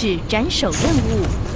是斩首任务。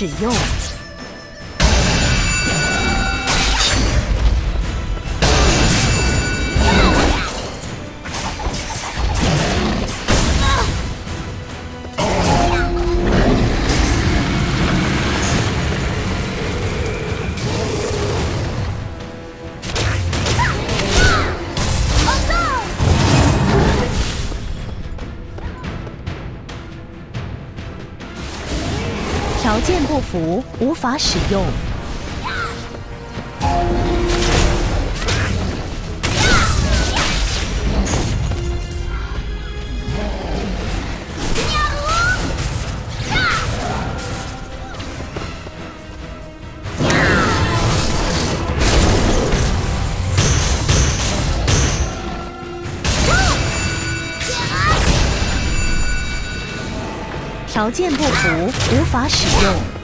使用。符，无法使用。条件不符，无法使用。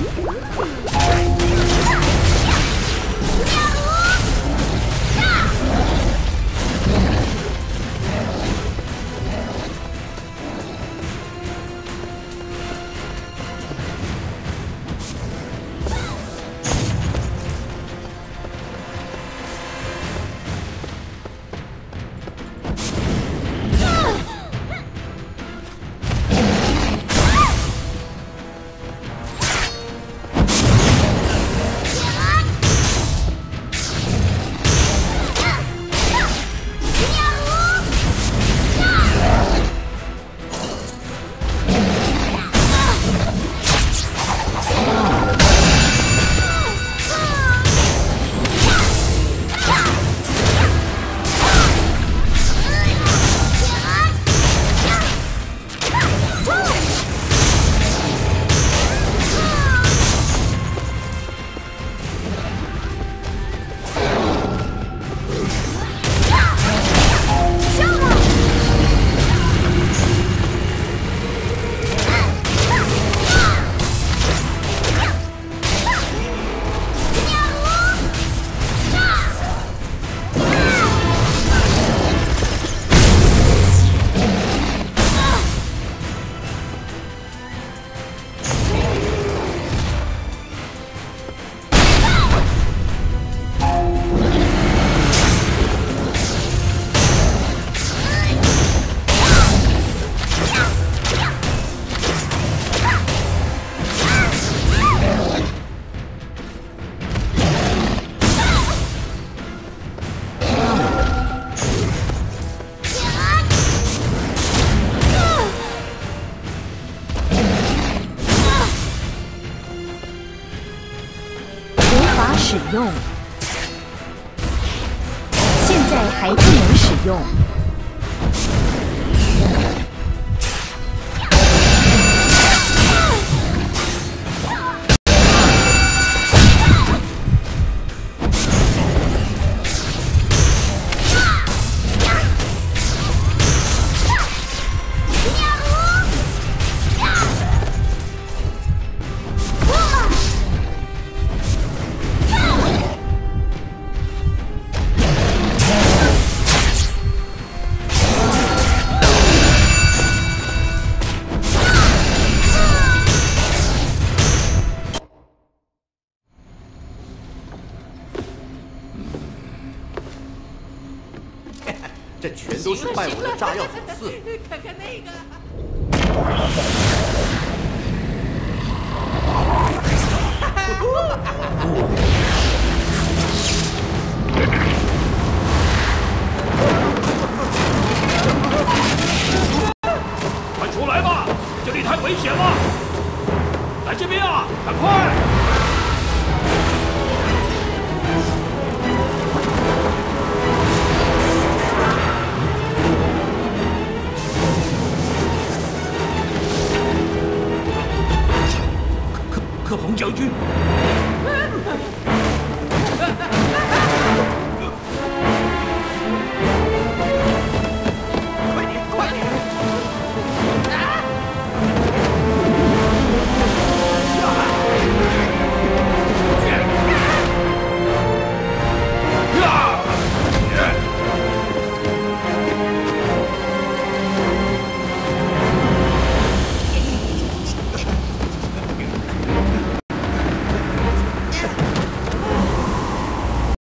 Woo! 用，现在还不能使用。这全都是拜我的炸药所赐。看看那个。快出来吧，这里太危险了！来这边啊，赶快！克红将军。